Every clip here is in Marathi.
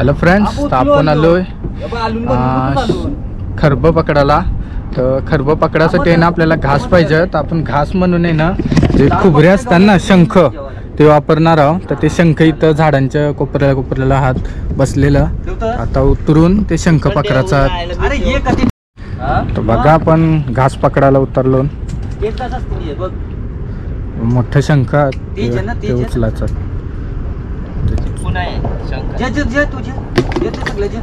हॅलो फ्रेंड्स तर आपण आलोय. खरब पकडायला. तर खरब पकडासाठी आहे ना आपल्याला घास पाहिजे. तर आपण घास म्हणून आहे ना जे खुबरे असतात ना शंख ते वापरणार आहोत. तर ते शंख इथं झाडांच्या कोपऱ्याला कोपऱ्याला हात बसलेलं. आता उतरून ते शंख पकडायचा. अरे ये कधी तर बघा आपण घास पकडायला उतरलो. एक तास असते बघ. मोठं शंख ते. उचलायचं. पुन्हा आहे जे जे जे तुझे. जे ते सगळे जे.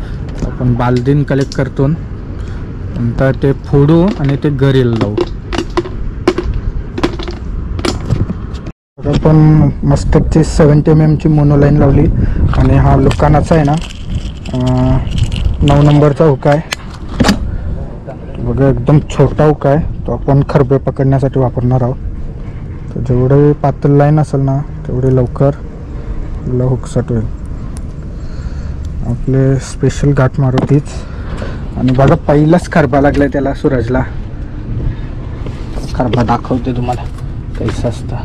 आपण बालदीन कलेक्ट करतो. नंतर ते फोडू आणि ते गरीला लावू आपण मस्तकची सेवन्टी एम एमची मोनोलाईन लावली. आणि हा लुकानाचा आहे ना नऊ नंबरचा हुका आहे. बघा एकदम छोटा हुका आहे. तो आपण खरबे पकडण्यासाठी वापरणार आहोत. तर जेवढे पातळ लाईन असेल ना तेवढे लवकर आपल्याला हुकसट होईल. आपले स्पेशल घाट मारुतीच. आणि बघा पहिलाच खरबा लागलाय त्याला सूरजला. खरबा दाखवते तुम्हाला. कैसा असता.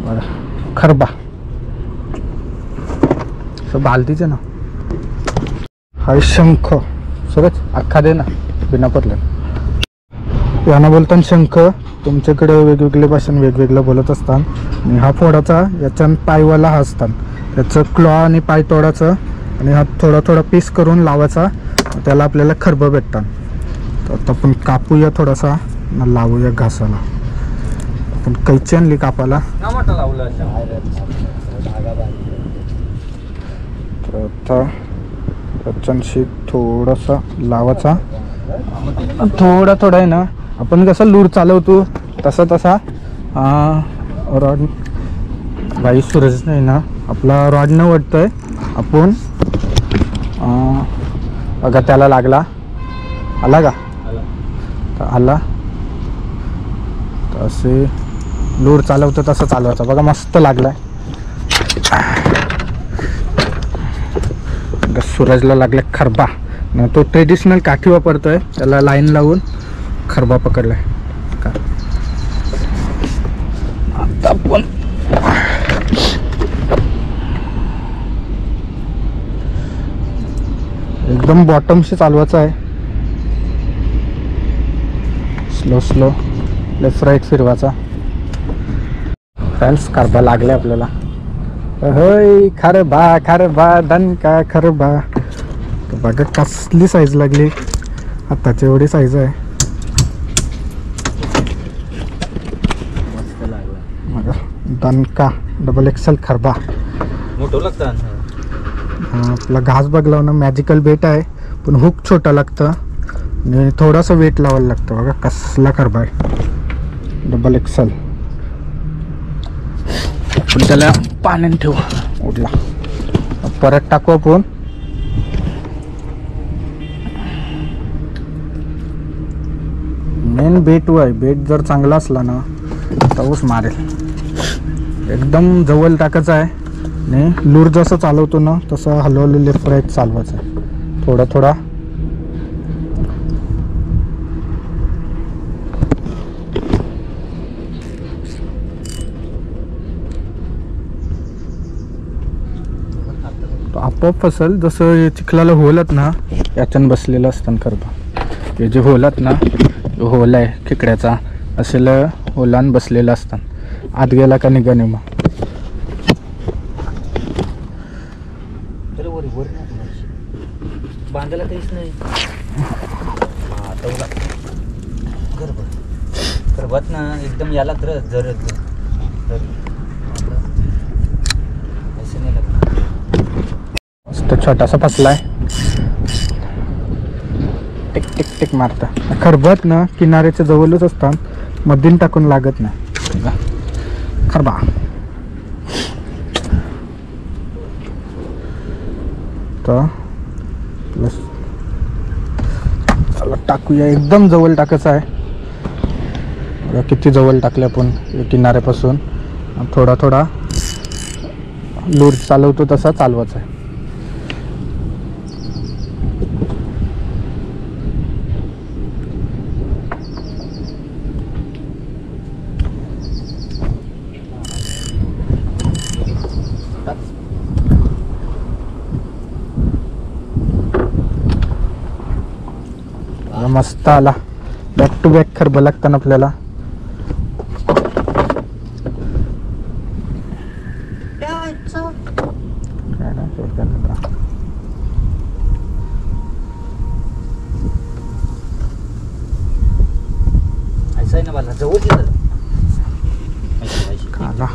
बघा खरबा. असं बालतीचे ना. हा शंख. सूरज अख्खा दे ना बिना पडलं. यानं बोलताना शंख तुमच्याकडे वेगवेगळे भाषण वेगवेगळं बोलत असतात. आणि हा फोडाचा याच्यानं पायवाला हा असतात. त्याचं क्लॉ आणि पाय तोडाचं आणि हा थोडा थोडा पीस करून लावायचा. त्याला आपल्याला खरबं भेटतात. तर आता आपण कापूया थोडासा लावूया घासाला. आपण कैची आणली कापाला आता याच्याशी थोडासा लावायचा. थोडा थोडा आहे ना. आपण कसं लूर चालवतो तसा तसा रॉड बाई सूरज नाही ना आपला रॉड न वाटतोय आपण बघा त्याला लागला. आला का? तर आला. तर असे लोड चालवतो तसं चालवायचं. बघा मस्त लागलाय. बघा, सूरजला लागला खरबा. तो ट्रेडिशनल काठी वापरतोय त्याला लाईन लावून खरबा पकडलाय. का? आता आपण. एकदम बॉटमशी चालवायचं आहे. स्लो स्लो लेफ्ट राईट फिरवायचा. फ्रेंड्स खरबा लागले आपल्याला. होय खरबा खरबा का खर बा बघा कसली साईज लागली. आत्ताची एवढी साईज आहे मस्त लागला बघा दणका डबल एक्सेल खरबा. मोठं लागतं हा, आपला घास बघला ना मॅजिकल बेट आहे पण हुक छोटा लागतं. आणि थोडंसं वेट लावायला लागतं बघा कसला खरबा आहे. डबल एक्सेल आपण त्याला पाण्यात ठेवू. उडला परत टाकू आपण. मेन बेट आहे बेट जर चांगला असला ना तर ऊस मारेल. एकदम जवळ टाकायचं आहे. आणि लूर जसं चालवतो ना तसं हलवलेले लेफ्ट राईट चालवायचं आहे. थोडा थोडा. आपोआप फसल. जसं चिखलाला होलत ना याच्यानं बसलेलं असतं करता हे जे होलत ना होल आहे खेकड्याचा. असेल होलान बसलेलं असतं. आत गेला का निघाने मग. बांधायला काहीच नाही. हा, गर्भात ना एकदम याला तर जर मस्त छोटासा फसलाय टिक टिक टिक मारता. खरबत ना किनाऱ्याच्या जवळच असतात. मधीन टाकून लागत नाही. أربعة तर प्लस चला टाकूया. एकदम जवळ टाकायचं आहे. बघा किती जवळ टाकले आपण या किनाऱ्यापासून. थोडा थोडा. लूर चालवतो तसा चालवायचा आहे. मस्त आला. बॅक टू बॅक खरबं लागतं आपल्याला. काय नाही, ते करत राहा. ऐसा आहे ना मला जवळ येतं. ऐशी, ऐशी. खाला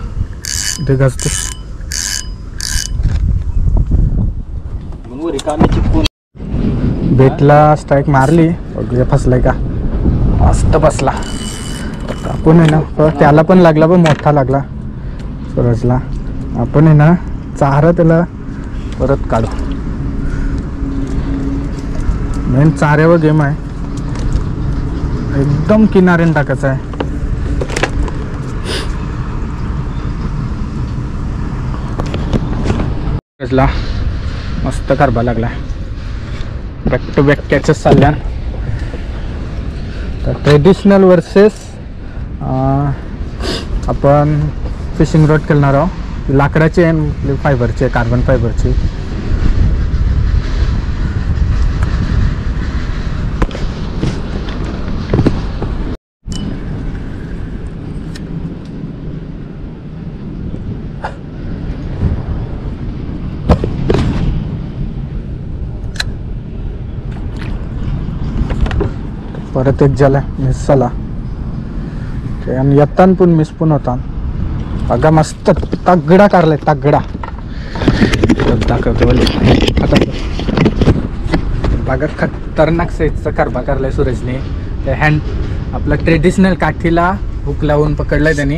ते गजते मग वर रिकामी चिपकून बेटला स्ट्राईक मारली. बघूया फसलाय का? मस्त बसला. आपण आहे ना त्याला पण लागला पण मोठा लागला. सूरजला आपण आहे ना चारा त्याला परत काढू. मेन चाऱ्यावर गेम आहे. एकदम किनाऱ्याने टाकायचं आहे. सूरजला मस्त करबा लागला बॅक टू बॅक कॅचेस चालल्या तर ट्रेडिशनल वर्सेस आपण फिशिंग रॉड खेळणार आहोत. लाकडाची आहे फायबरची कार्बन फायबरची बहुतेक एक झाला मिस झाला. ते आणि येतान पण मिस पण होता बघा मस्त तगडा काढलाय तगडा. दाखवतो आता बघा खतरनाक साईजचा कारबा काढलाय सूरजने ते हँड आपला ट्रेडिशनल काठीला हुक लावून पकडलाय त्यांनी.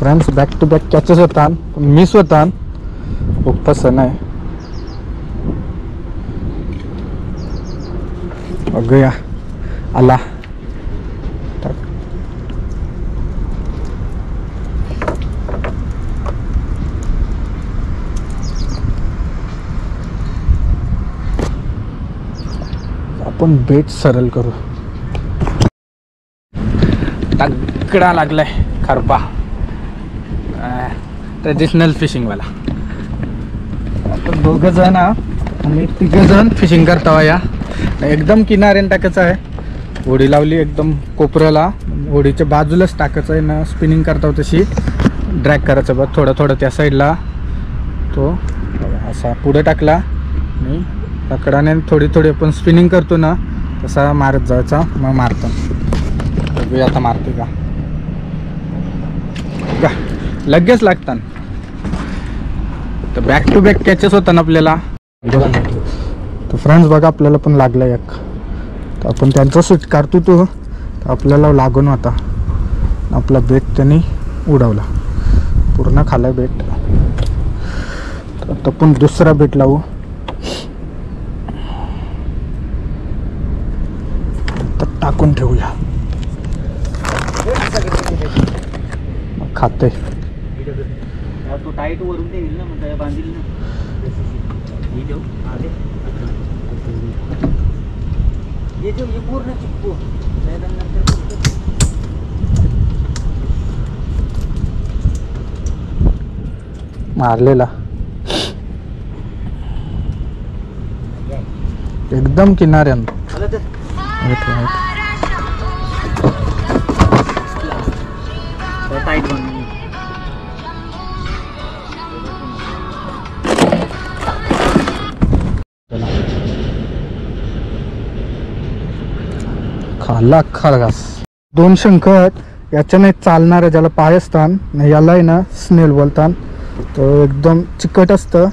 Friends back to back catches होतात पण मिस होता खूप पसंत आहे बघूया आला आपण बेट सरल करू. तगडा लागलाय खरपा. ट्रेडिशनल फिशिंगवाला आपण दोघं जण हा आणि तिघं जण फिशिंग करता या. एकदम किनाऱ्याने टाकायचं आहे. होडी लावली एकदम कोपऱ्याला. होडीच्या बाजूलाच टाकायचं आहे ना स्पिनिंग करता तशी. ड्रॅग करायचं बघ थोडं थोडं त्या साईडला तो असा पुढे टाकला. आणि लकडाने थोडी थोडी आपण स्पिनिंग करतो ना तसा मारत जायचा. मग मारतो. बघूया आता मारते का. का लगेच लागतात तर बॅक टू बॅक कॅचेस होतात ना आपल्याला. तर फ्रेंड्स बघा आपल्याला पण लागला एक. तर आपण त्यांचा सुट काढतो तो. तर आपल्याला लागून होता आपला बेट त्यांनी उडवला. पूर्ण खाला बेट तर आता पण दुसरा बेट लावू. तर टाकून ठेवूया. खाते खाते तो टाईट वरून ते येईल ना मग त्या बांधील ना हे देऊ दे हे देऊ हे पूर्ण चिपकू त्यानंतर मारलेला एकदम किनाऱ्यान खाल्ला अख्खा दोन शंख आहेत. याच्याने चालणारे ज्याला पाय असतात याला आहे ना स्नेल बोलतात. तो एकदम चिकट असतं.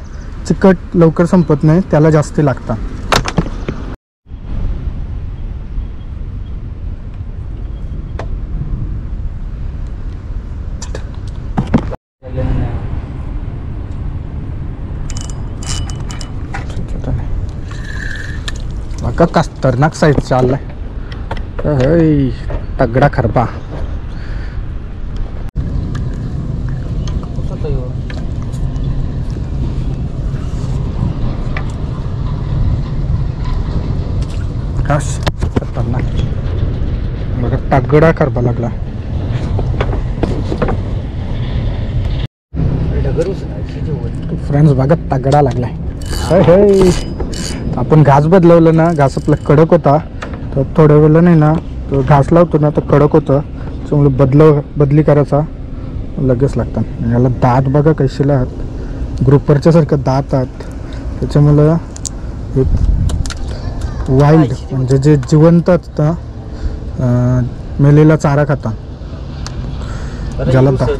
चिकट लवकर संपत नाही. त्याला जास्ती लागतात. का खतरनाक साईज चाललाय तगडा खरपा. तगडा खरपा लागला. फ्रेंड्स बघा तगडा लागलाय. आपण घास बदलवलं ना घास आपला कडक होता. तर थोड्या वेळेला नाही ना तो घास लावतो ना तर कडक होतं. त्यामुळे बदलव बदली करायचा लगेच लागतात. याला दात बघा कशीला आहेत. ग्रुपरच्या सारखं दात आहेत. त्याच्यामुळं हे वाईल्ड म्हणजे जे जिवंत असतं मेलेला चारा खाता ज्याला दा-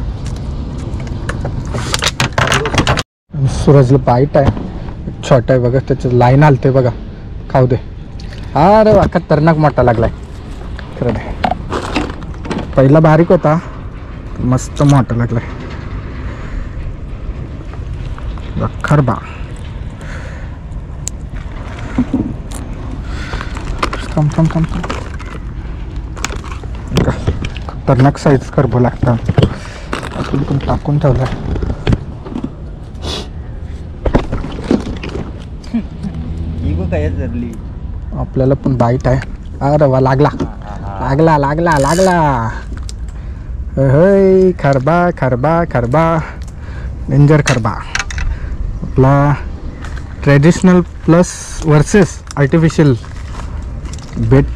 सूरजला बाईट आहे. छोटा आहे बघा त्याचं लाईन आलते बघा. खाऊ दे. अरे वा खतरनाक मोठा लागलाय. खरं पहिला बारीक होता मस्त मोठा लागलाय. खरबा. थांब थांब थांब खतरनाक साईज करबो लागतात आपण पण टाकून ठेवलाय. इगो काय धरली आपल्याला पण बाईट आहे. अरे वा लागला. लागला लागला लागला. होय खरबा खरबा खरबा. डेंजर खरबा. आपला traditional plus versus artificial bait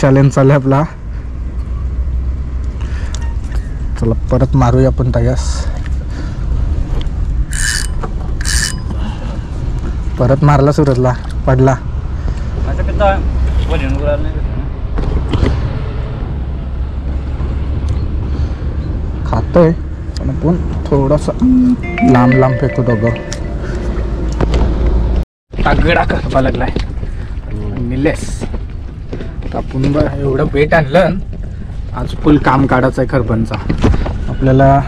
challenge चालू आहे आपला. चला परत मारूया आपण तयास परत मारला सुरतला. पडला. कसं वजन उरायला नाही खातोय पण आपण थोडासा लांब लांब फेकू दोघं. तागडा करपा लागलाय. निलेस तर आपण ब- एवढं वेट आणलं आज फुल काम काढायचं आहे खरबनचा आपल्याला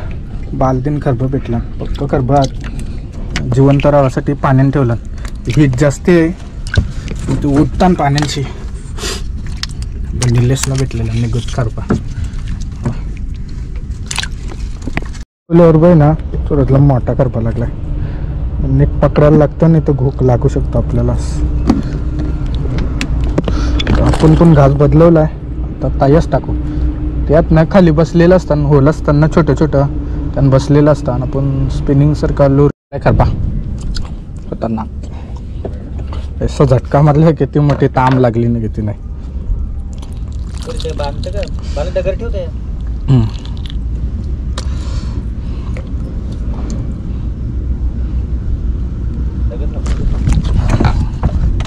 बालदीन खरबं भेटलं फक्त खरबं जिवंत राहण्यासाठी पाण्याने ठेवलं. हीट जास्त आहे. ते उठतान पाण्याची. निलेसला भेटलेलं निघत करपा फुलावर बाई ना सुरतला मोठा करपा लागलाय. नीट पकडायला लागतं नाही तर घोक लागू शकतो आपल्याला. आपण पण घास बदलवलाय. आता तायच टाकू. त्यात ना खाली बसलेलं असताना होल असताना छोटं छोटं. त्यानं बसलेलं असताना आपण स्पिनिंग सारखा लूर करपा. खतरनाक असं झटका मारला किती मोठी ताम लागली ना किती नाही.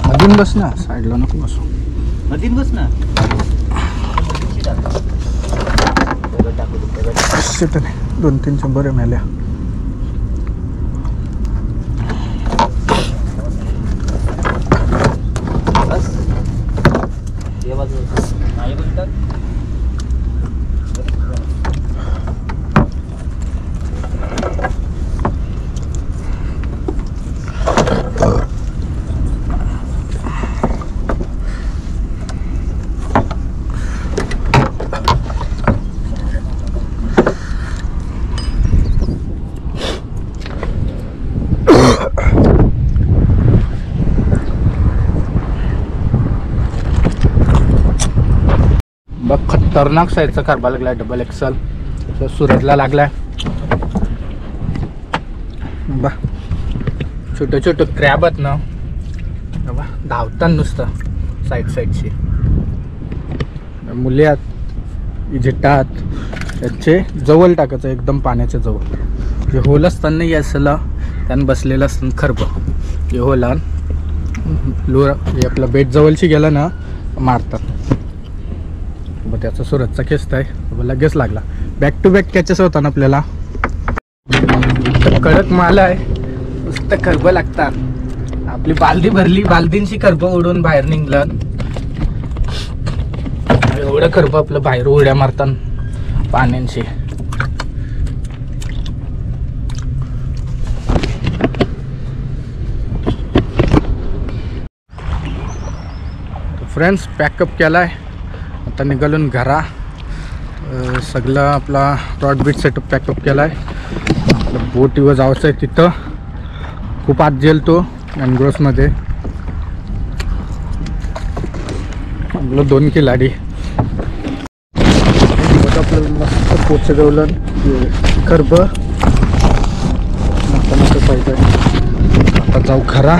मधून बस ना साईडला नको बसू. मधीन बस ना. दोन तीन शंभर एम एल बस ये बाजू नाही बोलतात बघ खतरनाक साईजचा कारबा लागलाय डबल एक्सल सूरजला लागलाय. बा छोटं छोटं क्रॅब आहेत ना. बा धावतात नुसतं साईड साईडची मुले आहेत इजिट्टा याचे जवळ टाकायचं एकदम पाण्याच्या जवळ. जे होल असताना हे असलं त्यानं बसलेलं असतं खरबं. हे होलान लोर हे आपलं बेट जवळशी गेलं ना मारतात. मग त्याचा सुरतचा खेचत आहे. लगेच लागला. बॅक टू बॅक कॅचेस होता ना आपल्याला. कडक माल आहे. नुसतं खरब लागतात. आपली बालदी भरली. बालदींची खरब उडून बाहेर निघलं. एवढं खरब आपलं बाहेर उड्या मारतात पाण्यांशी. फ्रेंड्स पॅकअप केला आहे आता निघालून घरा. सगळं आपला रॉड बीट सेटअप पॅकअप केला आहे आपलं बोटीवर जायचं आहे तिथं. खूप आत जेल तो मॅनग्रोव्समध्ये आपलं दोन किलाडी आपलं मस्त पोचगवलं खरब. साईज पाहिजे. आता जाऊ खरा